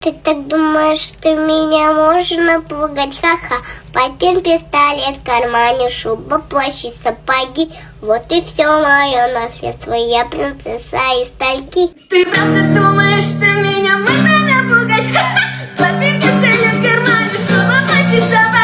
Ты так думаешь, что меня можно пугать? Ха-ха. Папин пистолет в кармане, шуба, и сапоги. Вот и все мое наследство. Я принцесса и стальки. Ты правда думаешь, что меня можно напугать? Ха-ха. Папин пистолет в кармане, шуба, и сапоги.